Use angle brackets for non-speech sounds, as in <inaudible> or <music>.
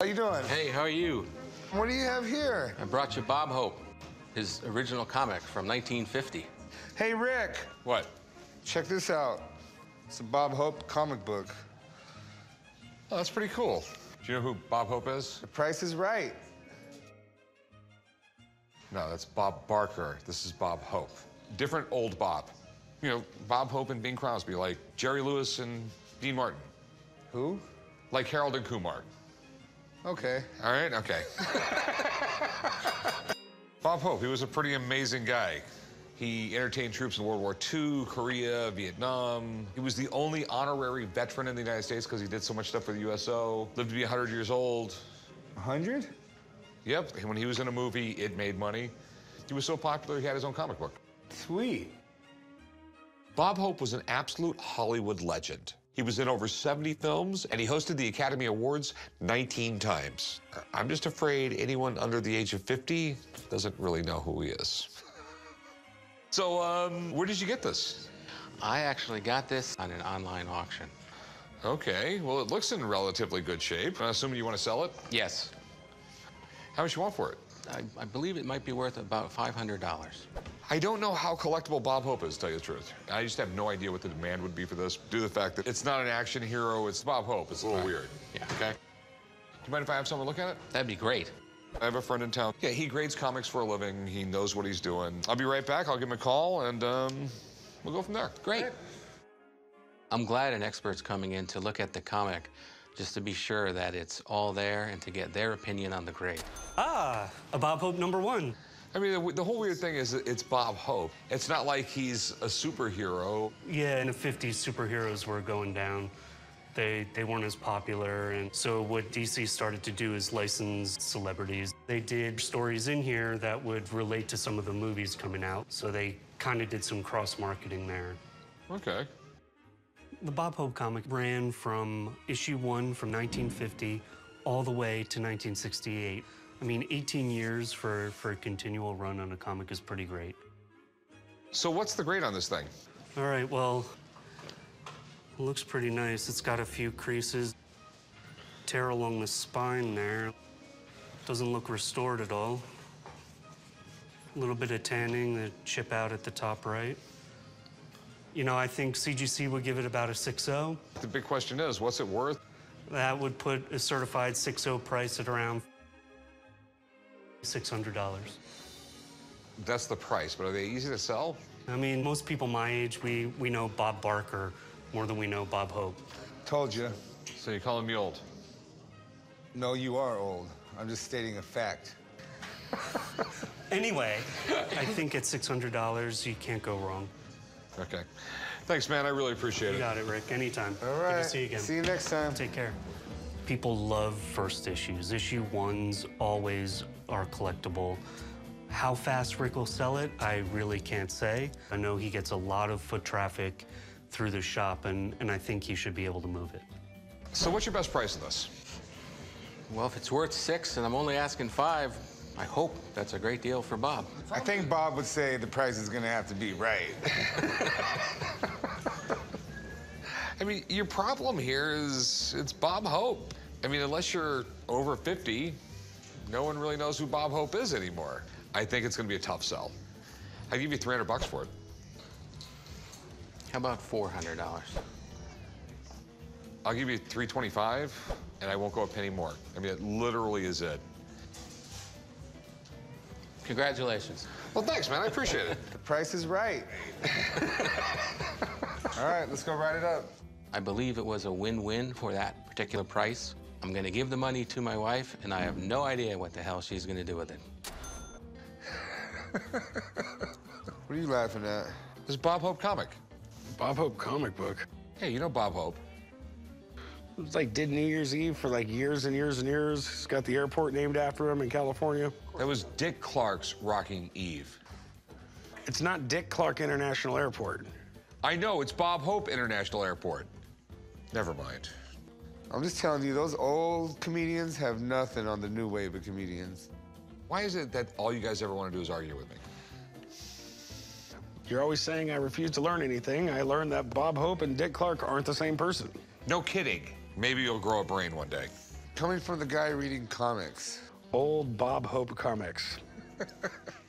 How you doing? Hey, how are you? What do you have here? I brought you Bob Hope, his original comic from 1950. Hey, Rick. What? Check this out. It's a Bob Hope comic book. Oh, that's pretty cool. Do you know who Bob Hope is? The price is right. No, that's Bob Barker. This is Bob Hope. Different old Bob. You know, Bob Hope and Bing Crosby, like Jerry Lewis and Dean Martin, Who? like Harold and Kumar. Okay. All right, okay. <laughs> Bob Hope, he was a pretty amazing guy. He entertained troops in World War II, Korea, Vietnam. He was the only honorary veteran in the United States because he did so much stuff for the USO. Lived to be 100 years old. Hundred? Yep, when he was in a movie, it made money. He was so popular, he had his own comic book. Sweet. Bob Hope was an absolute Hollywood legend. He was in over 70 films, and he hosted the Academy Awards 19 times. I'm just afraid anyone under the age of 50 doesn't really know who he is. so, um, where did you get this? I actually got this on an online auction. Okay, well, it looks in relatively good shape. I assume you want to sell it? Yes, How much you want for it? I, I believe it might be worth about $500. I don't know how collectible Bob Hope is, to tell you the truth. I just have no idea what the demand would be for this, due to the fact that it's not an action hero, it's Bob Hope. It's a little Right. weird. Yeah. Okay? Do you mind if I have someone look at it? That'd be great. I have a friend in town. Yeah, he grades comics for a living. He knows what he's doing. I'll be right back. I'll give him a call, and um, we'll go from there. Great. I'm glad an expert's coming in to look at the comic just to be sure that it's all there and to get their opinion on the grade. Ah, a Bob Hope number one. I mean, the, the whole weird thing is it's Bob Hope. It's not like he's a superhero. Yeah, in the 50s, superheroes were going down. They, they weren't as popular, and so what DC started to do is license celebrities. They did stories in here that would relate to some of the movies coming out, so they kind of did some cross-marketing there. Okay. The Bob Hope comic ran from issue one from 1950 all the way to 1968. I mean, 18 years for, for a continual run on a comic is pretty great. So what's the grade on this thing? All right, well, it looks pretty nice. It's got a few creases, tear along the spine there. Doesn't look restored at all. A little bit of tanning, the chip out at the top right. You know, I think CGC would give it about a 6.0. The big question is, what's it worth? That would put a certified 6.0 price at around $600. That's the price, but are they easy to sell? I mean, most people my age, we, we know Bob Barker more than we know Bob Hope. Told you. So you're calling me old? No, you are old. I'm just stating a fact. <laughs> Anyway, I think at $600, you can't go wrong. Okay. Thanks, man. I really appreciate You it. got it, Rick. Anytime. All right. Good to see you again. See you next time. Take care. People love first issues. Issue ones always are collectible. How fast Rick will sell it, I really can't say. I know he gets a lot of foot traffic through the shop, and, and I think he should be able to move it. So what's your best price on this? Well, if it's worth six and I'm only asking five, I hope that's a great deal for Bob. I think Bob would say the price is gonna have to be right. <laughs> I mean, your problem here is it's Bob Hope. I mean, unless you're over 50, no one really knows who Bob Hope is anymore. I think it's gonna be a tough sell. I'll give you 300 bucks for it. How about $400? I'll give you 325, and I won't go a penny more. I mean, it literally is it. Congratulations. Well, thanks, man. I appreciate it. The price is right. <laughs> All right, let's go write it up. I believe it was a win-win for that particular price. I'm gonna give the money to my wife, and I have no idea what the hell she's gonna do with it. What are you laughing at? This is Bob Hope comic. Bob Hope comic book. Hey, you know Bob Hope. It like did New Year's Eve for like years and years and years. He's got the airport named after him in California. That was Dick Clark's Rocking Eve. It's not Dick Clark International Airport. I know, it's Bob Hope International Airport. Never mind. I'm just telling you, those old comedians have nothing on the new wave of comedians. Why is it that all you guys ever want to do is argue with me? You're always saying I refuse to learn anything. I learned that Bob Hope and Dick Clark aren't the same person. No kidding. Maybe you'll grow a brain one day. Coming from the guy reading comics. Old Bob Hope comics. <laughs>